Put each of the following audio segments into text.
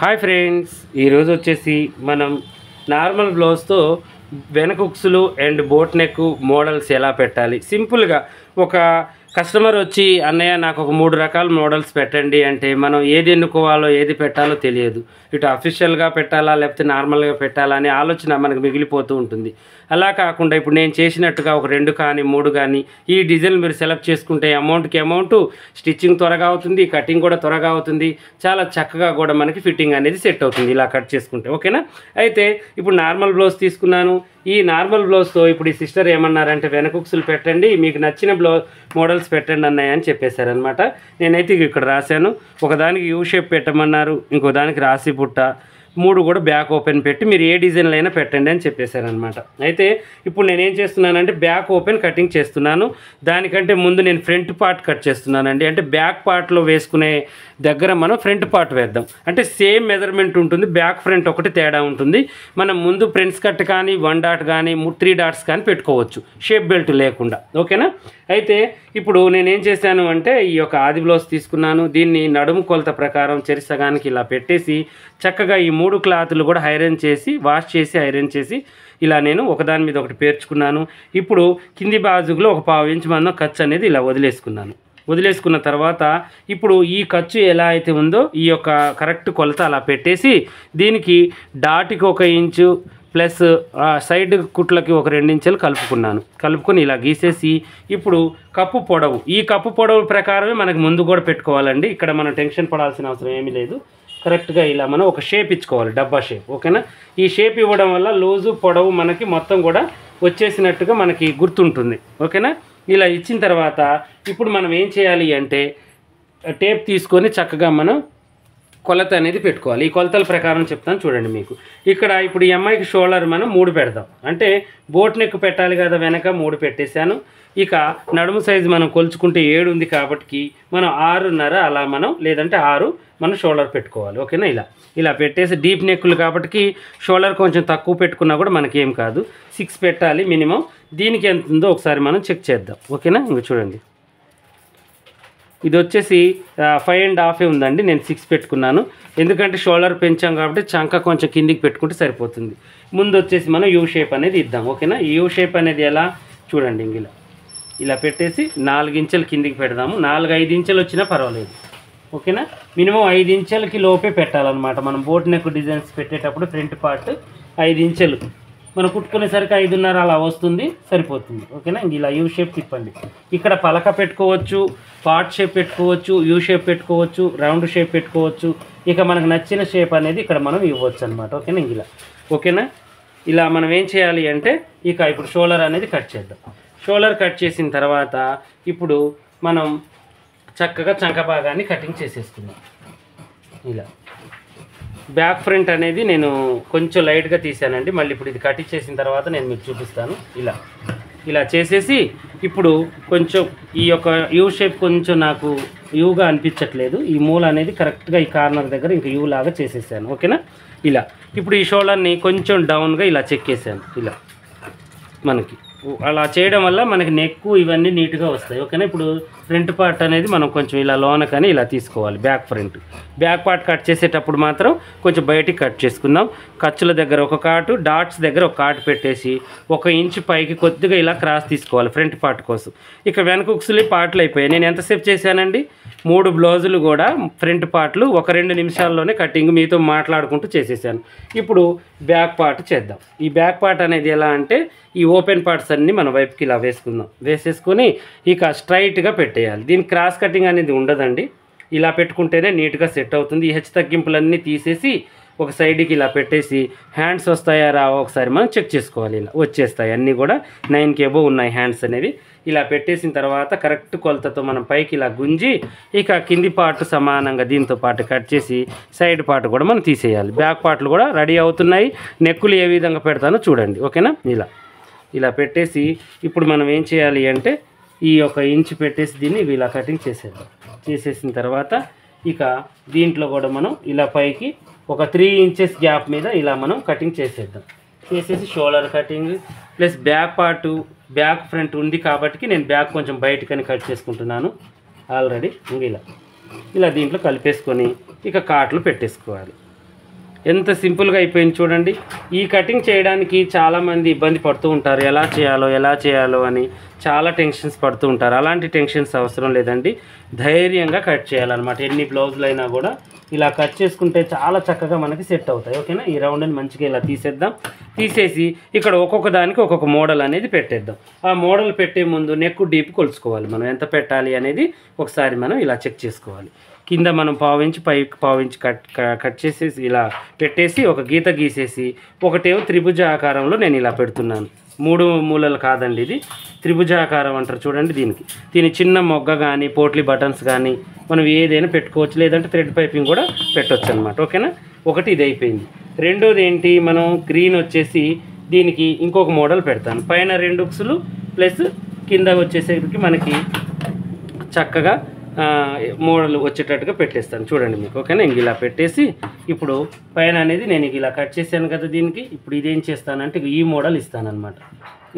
Hi friends ఈరోజు వచ్చేసి మనం నార్మల్ బ్లౌజ్తో వెనక ఉక్సులు అండ్ బోట్ నెక్ మోడల్స్ ఎలా పెట్టాలి? సింపుల్గా ఒక కస్టమర్ వచ్చి అన్నయ్య నాకు ఒక మూడు రకాల మోడల్స్ పెట్టండి అంటే మనం ఏది ఎన్నుకోవాలో ఏది పెట్టాలో తెలియదు. ఇటు అఫీషియల్గా పెట్టాలా లేకపోతే నార్మల్గా పెట్టాలా అనే ఆలోచన మనకు మిగిలిపోతూ ఉంటుంది. అలా కాకుండా ఇప్పుడు నేను చేసినట్టుగా ఒక రెండు కానీ మూడు కానీ ఈ డిజైన్ మీరు సెలెక్ట్ చేసుకుంటే అమౌంట్కి అమౌంట్ స్టిచ్చింగ్ త్వరగా అవుతుంది కటింగ్ కూడా త్వరగా అవుతుంది. చాలా చక్కగా కూడా మనకి ఫిట్టింగ్ అనేది సెట్ అవుతుంది ఇలా కట్ చేసుకుంటే. ఓకేనా? అయితే ఇప్పుడు నార్మల్ బ్లౌజ్ తీసుకున్నాను. ఈ నార్మల్ బ్లౌజ్తో ఇప్పుడు ఈ సిస్టర్ ఏమన్నారంటే వెనకుక్సులు పెట్టండి మీకు నచ్చిన బ్లౌ మోడల్స్ పెట్టండి అన్నయ్య అని చెప్పేశారనమాట నేనైతే ఇక్కడ రాశాను. ఒకదానికి యూ షేప్ పెట్టమన్నారు ఇంకో దానికి రాసి పుట్ట మూడు కూడా బ్యాక్ ఓపెన్ పెట్టి మీరు ఏ డిజైన్లు అయినా పెట్టండి అని చెప్పేశారనమాట. అయితే ఇప్పుడు నేను ఏం చేస్తున్నానంటే బ్యాక్ ఓపెన్ కటింగ్ చేస్తున్నాను. దానికంటే ముందు నేను ఫ్రంట్ పార్ట్ కట్ చేస్తున్నానండి. అంటే బ్యాక్ పార్ట్లో వేసుకునే దగ్గర మనం ఫ్రంట్ పార్ట్ వేద్దాం. అంటే సేమ్ మెజర్మెంట్ ఉంటుంది. బ్యాక్ ఫ్రంట్ ఒకటి తేడా ఉంటుంది. మనం ముందు ఫ్రంట్స్ కట్ కానీ వన్ డాట్ కానీ త్రీ డాట్స్ కానీ పెట్టుకోవచ్చు. షేప్ బెల్ట్ లేకుండా. ఓకేనా? అయితే ఇప్పుడు నేనేం చేశాను అంటే ఈ యొక్క ఆది బ్లౌజ్ తీసుకున్నాను. దీన్ని నడుము కొలత ప్రకారం చెరిసగానికి ఇలా పెట్టేసి చక్కగా ఈ మూడు క్లాత్లు కూడా ఐరన్ చేసి వాష్ చేసి ఐరన్ చేసి ఇలా నేను ఒకదాని మీద ఒకటి పేర్చుకున్నాను. ఇప్పుడు కింది బాజుకులో ఒక పావు ఇంచు మందం ఖర్చు అనేది ఇలా వదిలేసుకున్నాను. వదిలేసుకున్న తర్వాత ఇప్పుడు ఈ ఖర్చు ఎలా అయితే ఉందో ఈ యొక్క కరెక్ట్ కొలత అలా పెట్టేసి దీనికి డాటికి ఒక ఇంచు ప్లస్ ఆ సైడ్ కుట్లకి ఒక రెండించెలు కలుపుకున్నాను. కలుపుకొని ఇలా గీసేసి ఇప్పుడు కప్పు పొడవు. ఈ కప్పు పొడవు ప్రకారమే మనకు ముందు కూడా పెట్టుకోవాలండి. ఇక్కడ మనం టెన్షన్ పడాల్సిన అవసరం ఏమీ లేదు. కరెక్ట్గా ఇలా మనం ఒక షేప్ ఇచ్చుకోవాలి డబ్బా షేప్ ఓకేనా? ఈ షేప్ ఇవ్వడం వల్ల లోజు పొడవు మనకి మొత్తం కూడా వచ్చేసినట్టుగా మనకి గుర్తుంటుంది ఓకేనా? ఇలా ఇచ్చిన తర్వాత ఇప్పుడు మనం ఏం చేయాలి అంటే టేప్ తీసుకొని చక్కగా మనం కొలత అనేది పెట్టుకోవాలి. ఈ కొలతల ప్రకారం చెప్తాను చూడండి మీకు. ఇక్కడ ఇప్పుడు ఈ షోల్డర్ మనం మూడు పెడదాం. అంటే బోట్ నెక్ పెట్టాలి కదా వెనక మూడు పెట్టేశాను. ఇక నడుము సైజు మనం కొలుచుకుంటే ఏడు ఉంది కాబట్టి మనం ఆరున్నర అలా మనం లేదంటే ఆరు మనం షోల్డర్ పెట్టుకోవాలి. ఓకేనా? ఇలా. ఇలా పెట్టేసి డీప్ నెక్కులు కాబట్టి షోల్డర్ కొంచెం తక్కువ పెట్టుకున్నా కూడా మనకేం కాదు. సిక్స్ పెట్టాలి మినిమం. దీనికి ఎంత ఉందో ఒకసారి మనం చెక్ చేద్దాం. ఓకేనా? ఇంక చూడండి. ఇది వచ్చేసి ఫైవ్ అండ్ హాఫే ఉందండి. నేను సిక్స్ పెట్టుకున్నాను. ఎందుకంటే షోల్డర్ పెంచాం కాబట్టి చంక కొంచెం కిందికి పెట్టుకుంటే సరిపోతుంది. ముందు వచ్చేసి మనం యూ షేప్ అనేది ఇద్దాం. ఓకేనా? యూ షేప్ అనేది ఎలా? చూడండి ఇంక ఇలా. ఇలా పెట్టేసి నాలుగు ఇంచెలు కిందికి పెడదాము. నాలుగు ఐదు ఇంచెలు వచ్చినా పర్వాలేదు. ఓకేనా? మినిమం ఐదు ఇంచెలకి లోపే పెట్టాలన్నమాట. మనం బోట్ నెక్ డిజైన్స్ పెట్టేటప్పుడు ఫ్రంట్ పార్ట్ ఐదు ఇంచెలు. మనం కుట్టుకునేసరికి ఐదున్నర అలా వస్తుంది సరిపోతుంది. ఓకేనా? ఇంక ఇలా యూ షేప్ తిప్పండి. ఇక్కడ పలక పెట్టుకోవచ్చు పార్ట్ షేప్ పెట్టుకోవచ్చు యూ షేప్ పెట్టుకోవచ్చు రౌండ్ షేప్ పెట్టుకోవచ్చు. ఇక మనకు నచ్చిన షేప్ అనేది ఇక్కడ మనం ఇవ్వచ్చు అనమాట ఓకేనా? ఇంక ఇలా. ఓకేనా? ఇలా మనం ఏం చేయాలి అంటే ఇక ఇప్పుడు షోల్డర్ అనేది కట్ చేద్దాం. షోల్డర్ కట్ చేసిన తర్వాత ఇప్పుడు మనం చక్కగా చంక భాగాన్ని కటింగ్ చేసేసుకుందాం. ఇలా. బ్యాక్ ఫ్రంట్ అనేది నేను కొంచెం లైట్గా తీసానండి మళ్ళీ ఇప్పుడు ఇది కట్ చేసిన తర్వాత నేను మీకు చూపిస్తాను. ఇలా. ఇలా చేసేసి ఇప్పుడు కొంచెం ఈ యొక్క యూ షేప్ కొంచెం నాకు యూగా అనిపించట్లేదు. ఈ మూల అనేది కరెక్ట్గా ఈ కార్నర్ దగ్గర ఇంకా యూ లాగా చేసేసాను. ఓకేనా? ఇలా. ఇప్పుడు ఈ షోల్డర్ని కొంచెం డౌన్గా ఇలా చెక్కేసాను. ఇలా. మనకి. అలా చేయడం వల్ల మనకి నెక్కు ఇవన్నీ నీట్గా వస్తాయి. ఓకేనా? ఇప్పుడు ఫ్రంట్ పార్ట్ అనేది మనం కొంచెం ఇలా లోన కానీ ఇలా తీసుకోవాలి back front. Back part cut చేసేటప్పుడు మాత్రం కొంచెం బయటికి కట్ చేసుకుందాం. ఖర్చుల దగ్గర ఒక కాటు డాట్స్ దగ్గర ఒక కాటు పెట్టేసి ఒక ఇంచు పైకి కొద్దిగా ఇలా క్రాస్ తీసుకోవాలి ఫ్రంట్ పార్ట్ కోసం. ఇక వెనక ఉక్సులు పార్ట్లు అయిపోయాయి. నేను ఎంతసేపు చేశానండి? మూడు బ్లౌజులు కూడా ఫ్రంట్ పార్ట్లు ఒక రెండు నిమిషాల్లోనే కటింగ్ మీతో మాట్లాడుకుంటూ చేసేసాను. ఇప్పుడు బ్యాక్ పార్ట్ చేద్దాం. ఈ బ్యాక్ పార్ట్ అనేది ఎలా అంటే ఈ ఓపెన్ పార్ట్స్ అన్నీ మన వైపుకి ఇలా వేసుకుందాం. వేసేసుకొని ఇక స్ట్రైట్గా పెట్టేయాలి దీని క్రాస్ కటింగ్ అనేది ఉండదండి. ఇలా పెట్టుకుంటేనే నీట్గా సెట్ అవుతుంది. ఈ హెచ్చు తగ్గింపులన్నీ తీసేసి ఒక సైడ్కి ఇలా పెట్టేసి హ్యాండ్స్ వస్తాయా రావో ఒకసారి మనం చెక్ చేసుకోవాలి. ఇలా వచ్చేస్తాయి. అన్నీ కూడా నైన్ కేబో ఉన్నాయి హ్యాండ్స్ అనేవి. ఇలా పెట్టేసిన తర్వాత కరెక్ట్ కొలతతో మనం పైకి ఇలా గుంజి ఇక కింది పార్ట్ సమానంగా దీంతో పాటు కట్ చేసి సైడ్ పార్ట్ కూడా మనం తీసేయాలి. బ్యాక్ పార్ట్లు కూడా రెడీ అవుతున్నాయి. నెక్కులు ఏ విధంగా పెడతానో చూడండి. ఓకేనా? ఇలా. ఇలా పెట్టేసి ఇప్పుడు మనం ఏం చేయాలి అంటే ఈ యొక్క ఇంచు పెట్టేసి దీన్ని ఇలా కటింగ్ చేసేద్దాం. చేసేసిన తర్వాత ఇక దీంట్లో కూడా మనం ఇలా పైకి ఒక త్రీ ఇంచెస్ గ్యాప్ మీద ఇలా మనం కటింగ్ చేసేద్దాం. చేసేసి shoulder cutting plus back part back front ఉంది కాబట్టి నేను బ్యాక్ కొంచెం బయటకని కట్ చేసుకుంటున్నాను. ఆల్రెడీ ఇంక ఇలా. ఇలా దీంట్లో కలిపేసుకొని ఇక కాట్లు పెట్టేసుకోవాలి. ఎంత సింపుల్గా అయిపోయింది చూడండి. ఈ కటింగ్ చేయడానికి చాలామంది ఇబ్బంది పడుతూ ఉంటారు. ఎలా చేయాలో ఎలా చేయాలో అని చాలా టెన్షన్స్ పడుతూ ఉంటారు. అలాంటి టెన్షన్స్ అవసరం లేదండి. ధైర్యంగా కట్ చేయాలన్నమాట. ఎన్ని బ్లౌజులు అయినా కూడా ఇలా కట్ చేసుకుంటే చాలా చక్కగా మనకి సెట్ అవుతాయి. ఓకేనా? ఈ రౌండ్ని మంచిగా ఇలా తీసేద్దాం. తీసేసి ఇక్కడ ఒక్కొక్క దానికి ఒక్కొక్క మోడల్ అనేది పెట్టేద్దాం. ఆ మోడల్ పెట్టే ముందు నెక్ డీప్ కొలుచుకోవాలి మనం. ఎంత పెట్టాలి అనేది ఒకసారి మనం ఇలా చెక్ చేసుకోవాలి. కింద మనం పావించి పై పావించి కట్ కట్ చేసేసి ఇలా పెట్టేసి ఒక గీత గీసేసి ఒకటేమో త్రిభుజ ఆకారంలో నేను ఇలా పెడుతున్నాను. మూడు మూలలు కాదండి ఇది. త్రిభుజాకారం అంటారు చూడండి దీనికి. దీని చిన్న మొగ్గ కానీ పోట్లీ బటన్స్ కానీ మనం ఏదైనా పెట్టుకోవచ్చు. లేదంటే థ్రెడ్ పైపింగ్ కూడా పెట్టవచ్చు అనమాట ఓకేనా? ఒకటి ఇది అయిపోయింది. రెండోది ఏంటి? మనం గ్రీన్ వచ్చేసి దీనికి ఇంకొక మోడల్ పెడతాను. పైన రెండు ఉక్సులు ప్లస్ కింద వచ్చేసరికి మనకి చక్కగా మోడల్ వచ్చేటట్టుగా పెట్టేస్తాను. చూడండి మీకు ఓకేనా? ఇంక ఇలా పెట్టేసి ఇప్పుడు పైన అనేది నేను ఇలా కట్ చేశాను కదా దీనికి. ఇప్పుడు ఇదేం చేస్తానంటే ఈ మోడల్ ఇస్తానమాట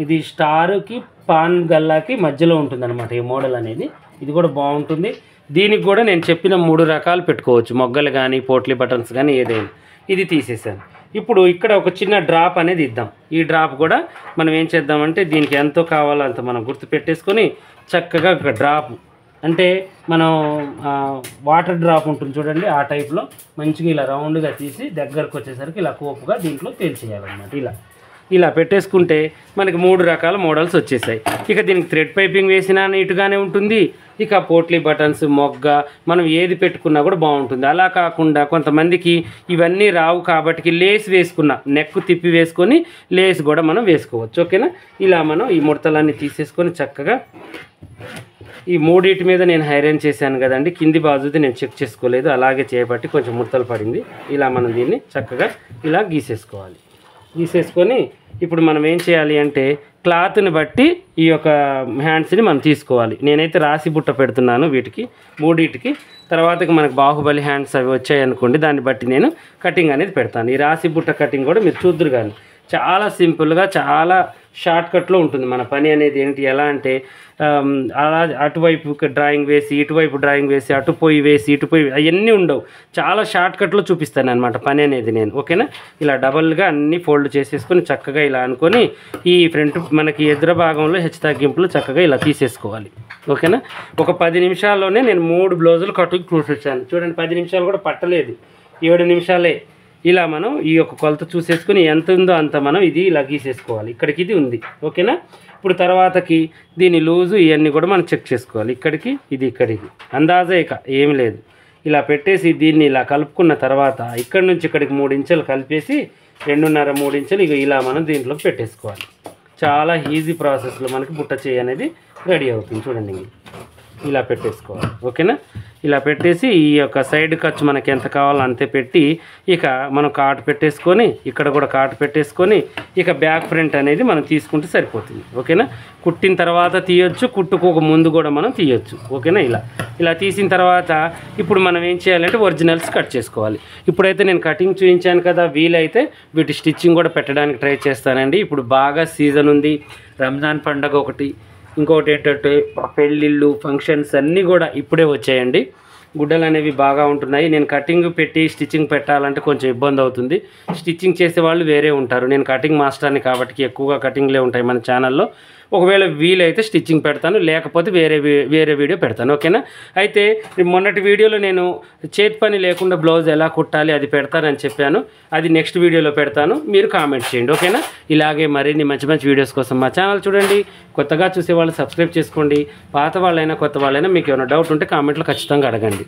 ఇది స్టార్కి పాన్ గల్లాకి మధ్యలో ఉంటుందన్నమాట ఈ మోడల్ అనేది. ఇది కూడా బాగుంటుంది. దీనికి కూడా నేను చెప్పిన మూడు రకాలు పెట్టుకోవచ్చు. మొగ్గలు కానీ పోట్లీ బటన్స్ కానీ ఏదైనా. ఇది తీసేసాను ఇప్పుడు ఇక్కడ ఒక చిన్న డ్రాప్ అనేది ఇద్దాం. ఈ డ్రాప్ కూడా మనం ఏం చేద్దామంటే దీనికి ఎంతో కావాలో అంత మనం గుర్తు పెట్టేసుకొని చక్కగా ఒక డ్రాప్ అంటే మనం వాటర్ డ్రాప్ ఉంటుంది చూడండి ఆ టైప్లో మంచిగా ఇలా రౌండ్గా తీసి దగ్గరకు వచ్చేసరికి ఇలా కోపుగా దీంట్లో తేల్చేయాలన్నమాట ఇలా. ఇలా పెట్టేసుకుంటే మనకి మూడు రకాల మోడల్స్ వచ్చేసాయి. ఇక దీనికి థ్రెడ్ పైపింగ్ వేసినా నీట్గానే ఉంటుంది. ఇక పోట్లీ బటన్స్ మొగ్గ మనం ఏది పెట్టుకున్నా కూడా బాగుంటుంది. అలా కాకుండా కొంతమందికి ఇవన్నీ రావు కాబట్టి లేస్ వేసుకున్న నెక్ తిప్పి వేసుకొని లేస్ కూడా మనం వేసుకోవచ్చు. ఓకేనా? ఇలా మనం ఈ ముడతలన్నీ తీసేసుకొని చక్కగా ఈ మూడింటి మీద నేను హైరన్ చేశాను కదండి. కింది బాజుది నేను చెక్ చేసుకోలేదు. అలాగే చేయబట్టి కొంచెం ముడతలు పడింది. ఇలా మనం దీన్ని చక్కగా ఇలా గీసేసుకోవాలి. గీసేసుకొని ఇప్పుడు మనం ఏం చేయాలి అంటే క్లాత్ని బట్టి ఈ యొక్క హ్యాండ్స్ని మనం తీసుకోవాలి. నేనైతే రాసి బుట్ట పెడుతున్నాను వీటికి మూడింటికి. తర్వాతకి మనకు బాహుబలి హ్యాండ్స్ అవి వచ్చాయి అనుకోండి దాన్ని బట్టి నేను కటింగ్ అనేది పెడతాను. ఈ రాసి బుట్ట కటింగ్ కూడా మీరు చూద్దరు కానీ చాలా సింపుల్గా చాలా షార్ట్కట్లో ఉంటుంది. మన పని అనేది ఏంటి? ఎలా అంటే అలా అటువైపు డ్రాయింగ్ వేసి ఇటువైపు డ్రాయింగ్ వేసి అటు పోయి వేసి ఇటు పోయి అవన్నీ ఉండవు. చాలా షార్ట్కట్లో చూపిస్తాను అనమాట పని అనేది నేను. ఓకేనా? ఇలా డబల్గా అన్ని ఫోల్డ్ చేసేసుకొని చక్కగా ఇలా అనుకొని ఈ ఫ్రంట్ మనకి ఎదురు భాగంలో హెచ్చు తగ్గింపులు చక్కగా ఇలా తీసేసుకోవాలి. ఓకేనా? ఒక పది నిమిషాల్లోనే నేను మూడు బ్లౌజులు కట్టుకు కూర్చొచ్చాను. చూడండి పది నిమిషాలు కూడా పట్టలేదు. ఏడు నిమిషాలే. ఇలా మనం ఈ యొక్క కొలత చూసేసుకుని ఎంత ఉందో అంత మనం ఇది ఇలా గీసేసుకోవాలి. ఇక్కడికి ఇది ఉంది. ఓకేనా? ఇప్పుడు తర్వాతకి దీని లూజు ఇవన్నీ కూడా మనం చెక్ చేసుకోవాలి. ఇక్కడికి ఇది ఇక్కడికి అందాజే ఇక ఏమి లేదు. ఇలా పెట్టేసి దీన్ని ఇలా కలుపుకున్న తర్వాత ఇక్కడి నుంచి ఇక్కడికి మూడు ఇంచులు కలిపేసి రెండున్నర మూడు ఇంచులు ఇక ఇలా మనం దీంట్లో పెట్టేసుకోవాలి. చాలా ఈజీ ప్రాసెస్లో మనకి బుట్ట చేయి అనేది రెడీ అవుతుంది. చూడండి ఇంక. ఇలా పెట్టేసుకోవాలి. ఓకేనా? ఇలా పెట్టేసి ఈ యొక్క సైడ్ ఖర్చు మనకి ఎంత కావాలో అంతే పెట్టి ఇక మనం కాటు పెట్టేసుకొని ఇక్కడ కూడా కాటు పెట్టేసుకొని ఇక బ్యాక్ ఫ్రంట్ అనేది మనం తీసుకుంటే సరిపోతుంది. ఓకేనా? కుట్టిన తర్వాత తీయొచ్చు కుట్టుకోక ముందు కూడా మనం తీయొచ్చు. ఓకేనా? ఇలా. ఇలా తీసిన తర్వాత ఇప్పుడు మనం ఏం చేయాలంటే ఒరిజినల్స్ కట్ చేసుకోవాలి. ఇప్పుడైతే నేను కటింగ్ చూపించాను కదా వీలైతే వీటి స్టిచ్చింగ్ కూడా పెట్టడానికి ట్రై చేస్తానండి. ఇప్పుడు బాగా సీజన్ ఉంది. రంజాన్ పండగ ఒకటి. ఇంకొకటి ఏంటంటే పెళ్ళిళ్ళు ఫంక్షన్స్ అన్నీ కూడా ఇప్పుడే వచ్చాయండి. గుడ్డలు అనేవి బాగా ఉంటున్నాయి. నేను కటింగ్ పెట్టి స్టిచ్చింగ్ పెట్టాలంటే కొంచెం ఇబ్బంది అవుతుంది. స్టిచ్చింగ్ చేసే వాళ్ళు వేరే ఉంటారు. నేను కటింగ్ మాస్టర్ని కాబట్టి ఎక్కువగా కటింగ్లే ఉంటాయి మన ఛానల్లో ఒకవేళ వీలైతే స్టిచ్చింగ్ పెడతాను లేకపోతే వేరే వీ- వేరే వీడియో పెడతాను ఓకేనా? అయితే మొన్నటి వీడియోలో నేను చేతి పని లేకుండా బ్లౌజ్ ఎలా కుట్టాలి అది పెడతానని చెప్పాను. అది నెక్స్ట్ వీడియోలో పెడతాను. మీరు కామెంట్ చేయండి ఓకేనా? ఇలాగే మరిన్ని మంచి మంచి వీడియోస్ కోసం మా ఛానల్ చూడండి. కొత్తగా చూసే వాళ్ళు సబ్స్క్రైబ్ చేసుకోండి. పాత వాళ్ళైనా కొత్త వాళ్ళైనా మీకు ఏమైనా డౌట్ ఉంటే కామెంట్లో ఖచ్చితంగా అడగండి.